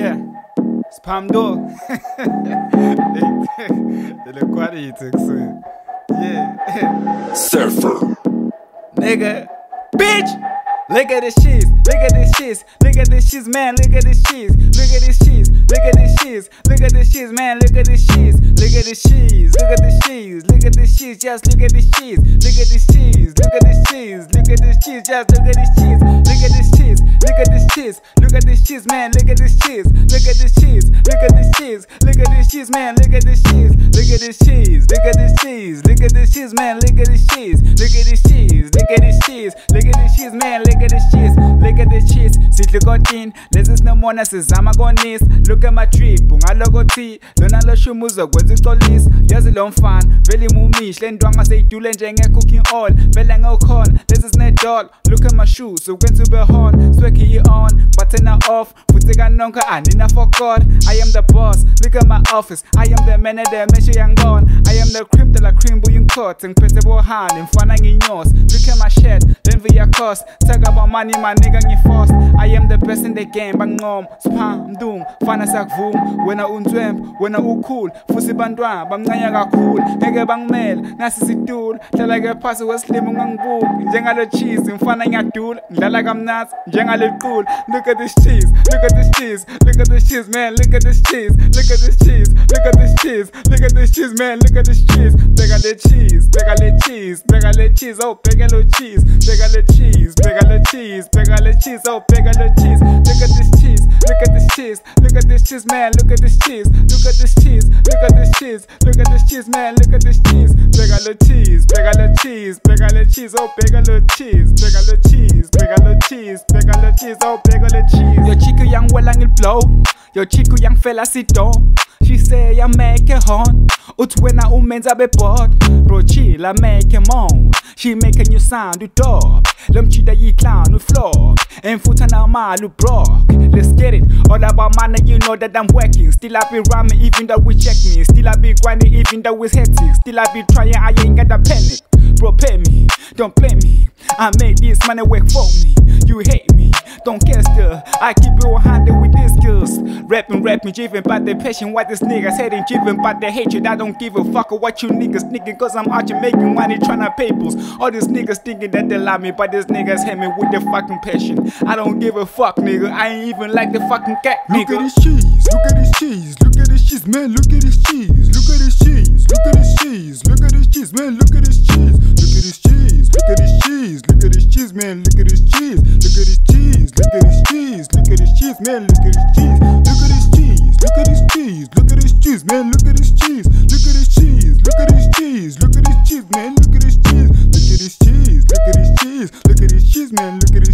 Yeah, spam dog. Det är quality också. Yeah. Surfer. Nigga. Bitch! Look at this cheese, look at this cheese, look at this cheese, man, look at this cheese, look at this cheese, look at this cheese, look at this cheese, man, look at this cheese, look at this cheese, look at this cheese, look at this cheese, just look at this cheese, look at this cheese, look at this cheese, look at this cheese, just look at this cheese, look at this cheese, look at this cheese, look at this cheese, man, look at this cheese, look at this cheese, look at this cheese, look at this cheese, man, look at this cheese, look at this cheese, look at this cheese, look at this cheese, man, look at this cheese, look at this cheese, look at this cheese, look at this cheese, man, look at this cheese, look at this cheese, sidle kotini, lesi sinomona sizama konisa, look at my trip. drip, ungalokothi, lona loshuma uzokwenza icolisa, yazi lo mfana, vele imumihle, endwanga seyidule njenge-cooking oil, vele ngewukhona, lesi sinedol, look at my shoes, ukwenza ube horn, swekhi i-on, bathena off, futhi kanonke anina for God, I am the boss, look at my office, I am the man at the meshe yangibona, I am the cream de la cream buyinkothe, ngiphethe bohani, mfana nginyosi, look at my shirt, then via cost, talk about money, my nigga ngiforced, I am the best in the game, banqoma, spam, mdung, fana sakuvuma, wena unzwembe, wena ukhulu, futhi bantwana bamncanya kakhulu, ngeke bangimele, nasi situlo, hlala ke phasi kwesilimo ungangibuki, njengalo cheese, mfana ngiyadula, ngidlala kamnasi, njengale qulu, look at this cheese, look at this cheese, look at this cheese, man, look at this cheese, look at this cheese, look at this cheese, look at this cheese, man, look at this cheese, bheka le cheese, bheka le cheese, bheka le cheese, oh bheka lo cheese, bheka le cheese, bheka le cheese, bheka le cheese, oh bheka lo cheese, look at this cheese, look at this cheese, look at this cheese, man, look at this cheese, look at this cheese, look at this cheese, look at this cheese, man, look at this cheese, bheka lo cheese, bheka lo cheese, bheka lo cheese, oh bheka lo cheese, bheka lo cheese, bheka lo cheese, bheka lo cheese, oh bheka lo cheese. Yo chico young wela ngilblow, yo chico young fella sidon. She say I make it hon Uthi wena umenza bebored Bro chill I make him on She make a new sound udog Lemchida yi-clown u-flop Emfutha namali u-brock Let's get it. All about money you know that I'm working. Still I be rhyming even though we check me. Still I be grinding even though it's hectic Still I be trying I ain't got a panic Bro pay me, don't play me. I make this money work for me. You hate me, don't care still I keep it 100 with these skills Rapping, rapping, driven by the passion Why these niggas hating, driven by the hatred I don't give a fuck what you niggas thinking Cause I'm out here making money tryna pay bills All these niggas thinking that they love me But these niggas hate me with their fucking passion I don't give a fuck nigga I ain't even like the fucking cat nigga. Look at this cheese, look at this cheese, look at this cheese, man, look at this cheese, look at this cheese, look at this cheese, look at this cheese, man, look at this cheese, look at this cheese, look at this cheese, look at this cheese, man, look at this cheese, look at this cheese, look at this cheese, look at this cheese, man, look at this cheese, look at this cheese, look at this cheese, look at this cheese, man, look at this cheese, look at this cheese, look at this cheese, look at this cheese, man, look at this cheese, look at this cheese, look at this cheese, look at this cheese, man, look at this